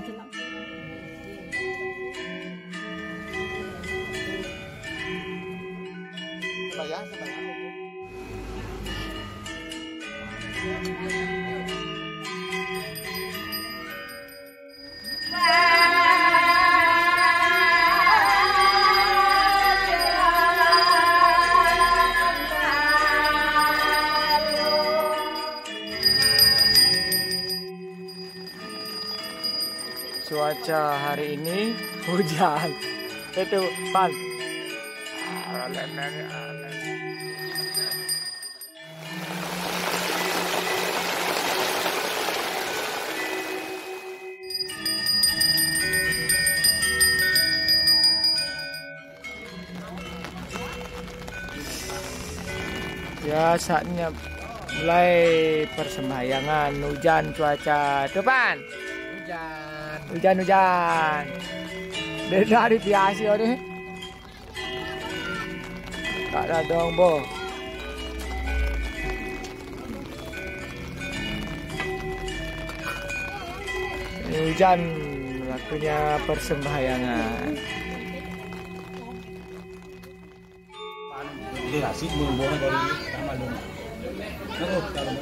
Itu nanti. Cuaca hari ini hujan. Itu pan. Ya saatnya mulai persembahyangan hujan cuaca. Depan Hujan. Hujan hujan dari biasa ini tak ada dong bo. Hujan waktunya persembahyangan. Ini boleh dari kalau